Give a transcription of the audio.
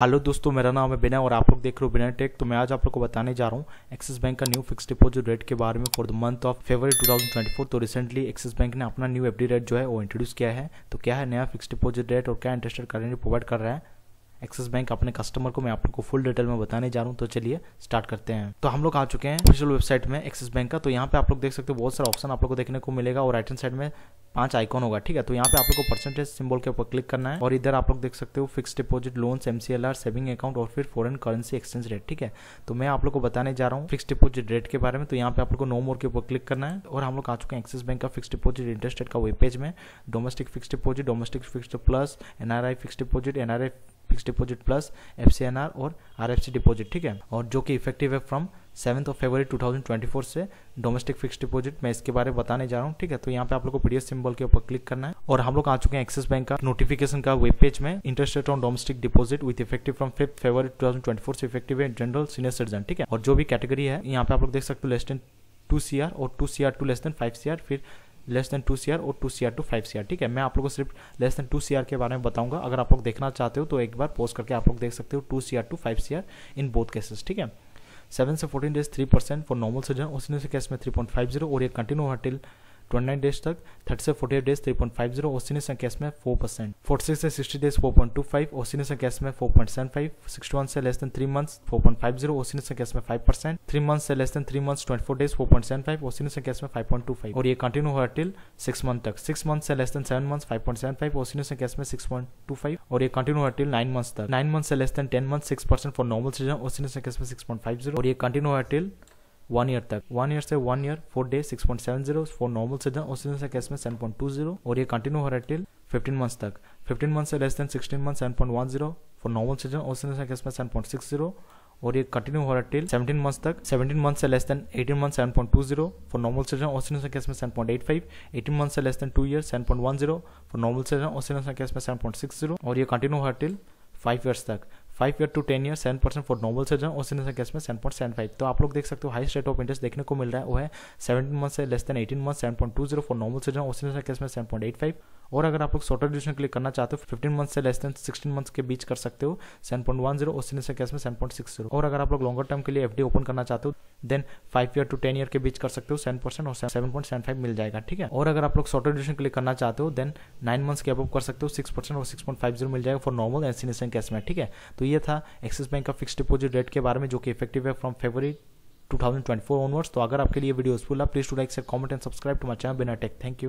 Hello दोस्तों, मेरा नाम है बिना और आप लोग देख रहे हो बिना टेक। तो मैं आज आप लोग को बताने जा रहा हूँ एक्सिस बैंक का न्यू फिक्स डिपॉजिट रेट के बारे में for the month of February 2024 तो रिसेंटली एक्सिस बैंक ने अपना न्यू एफडी रेट जो है वो इंट्रोड्यूस किया है। तो क्या है नया फिक्स डिपोजिट रेट और क्या इंटरेस्ट रेट प्रोवाइड कर रहा है? एक्सिस बैंक अपने कस्टमर को मैं आप लोग को फुल डिटेल में बताने जा रहा हूँ। तो चलिए स्टार्ट करते हैं। तो हम लोग आ चुके हैं ऑफिशियल वेबसाइट में एक्सिस बैंक का। तो यहाँ पे आप लोग देख सकते हो बहुत सारा ऑप्शन आप लोग को देखने को मिलेगा और राइट हैंड साइड में पाँच आइकॉन होगा, ठीक है? तो यहाँ पे आप लोग को परसेंटेज सिंबल के ऊपर क्लिक करना है और इधर आप लोग देख सकते हो fix deposit loans MCLR saving account और फिर फॉरन करेंसी एक्सचेंज रेट ठीक है? तो मैं आप लोग को बताने जा रहा हूँ फिक्स डिपॉजिट रेट के बारे में। तो यहाँ पे आप लोग को नो मोर के ऊपर क्लिक करना है और हम लोग आ चुके हैं एक्सिस बैंक का फिक्स डिपॉजिट इंटरेस्ट रेट का वेब पेज में। Domestic fix deposit domestic fix plus NRI fix deposit NRI fix deposit plus F और आर डिपॉजिट ठीक है? और जो कि इफ़ेक्टिव है फ्रॉम सेवन्थ ऑफ़ फेबर 2024 से डोमेस्टिक फिक्स डिपॉजिट मैं इसके बारे में बताने जा रहा हूँ, ठीक है? तो यहाँ पे आप लोग को पीडीएस सिंबल के ऊपर क्लिक करना है। और हम लोग आ चुके हैं एक्सिस बैंक का नोटिफिकेशन का वेब पेज में। Interest rate on domestic deposit with effective from fifth February 2024 से इफ़ेक्टिव है जनरल सीनियर सिटीजन ठीक है? और जो भी कैटेगरी है, यहाँ पे आप लोग देख सकते हो लेस देन टू सी और two C two less than five C फिर लेस देन टू सी और two CR two five CR ठीक है? मैं आप लोग को सिर्फ़ लेस देन टू सीआर के बारे में बताऊँगा। अगर आप लोग देखना चाहते हो तो एक बार पोस्ट करके आप लोग देख सकते हो two CR two five CR in both cases ठीक है? सेवन से fourteen days three percent for normal citizen उसी से केस में थ्री पॉइंट फाइव ज़ीरो और ये कंटिन्यू हुआ टिल ट्वेंटी डेज़ तक थर्टी से forty days three point five zero से केस में फोर परसेंट फोर्टी से sixty days four point two five से केस में four point seven five sixty one से less than three months four point five zero से case में five percent three month से less than three months twenty four days four point seven five से case में five point two five और ये continue हुआ till six month तक। Six month से less than seven months five point seven five से case में six point two five और ये कंटिन्यू हुआ टिल नाइन मंथ्स तक। नाइन मंथ से less than ten month six percent for normal citizen से केस में सिक्स पॉइंट फाइव ज़ीरो और ये कंटिन्यू हुआ टिल वन ईयर तक। वन ईयर से one year four day six point seven zero for normal citizen उस citizen से case में सेवन पॉइंट टू ज़ीरो और ये कंटिन्यू हो रहा है टिल फिफ्टीन मंथ्स तक। फिफ्टीन मंथ से less than sixteen month seven point one zero for normal citizen उस सीज़न से केस में सेवन पॉइंट सिक्स ज़ीरो और ये कंटिन्यू हो रहा है टिल सेवनटीन मंथ्स तक। सेवनटीन मंथ से less than eighteen month seven point two zero for normal citizen उस सीज़न से केस में seven point eight five eighteen month से less than two year seven point one zero for normal citizen उस citizen से case में seven point six zero और ये continue हो रहा है टिल फाइव ईयर्स तक। Five year to ten year seven percent for normal citizen और सीनियर केस में सेवन पॉइंट सेवन फाइव तो आप लोग देख सकते हो हाई रेट ऑफ़ इंटरेस्ट देखने को मिल रहा है। वो है सेवनटीन मंथ से less than eighteen month seven point two zero for normal citizen और सीनियर केस में सेवन पॉइंट एट फाइव और अगर आप लोग शॉर्टर ड्यूरेशन के लिए करना चाहते हो फिफ्टीन मंथ से लेस देन सिक्सटीन मंथ के बीच कर सकते हो सेवन पॉइंट वन ज़ीरो और सीनियर केस में सेवन पॉइंट सिक्स ज़ीरो और अगर आप लोग लॉन्गर टर्म के लिए एफडी ओपन करना चाहते हो then five year to ten year के बीच कर सकते हो सेवन परसेंट और सेवन पॉइंट सेवन फाइव मिल जाएगा, ठीक है? और अगर आप लोग शॉर्टर ड्यूरेशन के लिए करना चाहते हो देन नाइन मंथ्स के अबव कर सकते हो सिक्स परसेंट और सिक्स पॉइंट फाइव ज़ीरो मिल जाएगा for normal and senior case में, ठीक है? तो ये था एक्सिस बैंक का फिक्स डिपोजिट रेट के बारे में जो कि इफ़ेक्टिव है फ्रॉम फेवरी 2024 ऑनवर्ड्स तो अगर आपके लिए वीडियो यूजफुल है प्लीज़ टू लाइक से comment and subscribe to my channel बिना टेक थैंक यू